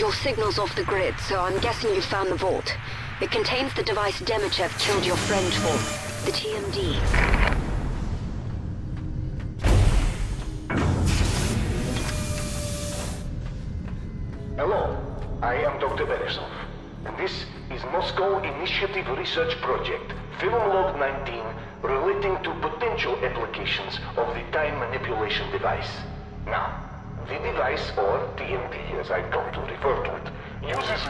Your signal's off the grid, so I'm guessing you found the vault. It contains the device Demichev killed your friend for, the TMD. Hello, I am Dr. Barisov, and this is Moscow Initiative Research Project, Film Log 19, relating to potential applications of the time manipulation device. Now, the device, or TMD as I've come to refer to it, uses...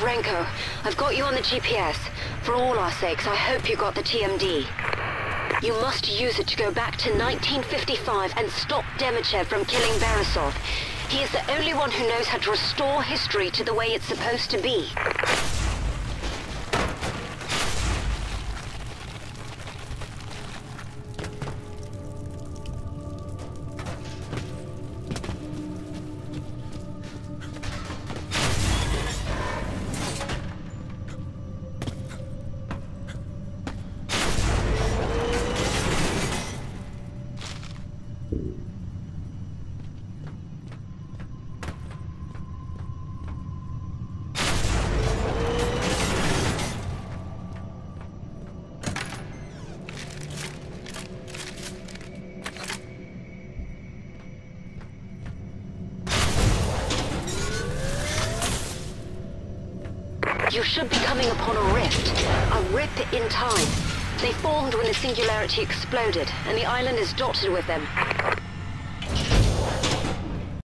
Renko, I've got you on the GPS. For all our sakes, I hope you got the TMD. You must use it to go back to 1955 and stop Demichev from killing Barisov. He is the only one who knows how to restore history to the way it's supposed to be. You should be coming upon a rift. A rip in time. They formed when the singularity exploded, and the island is dotted with them.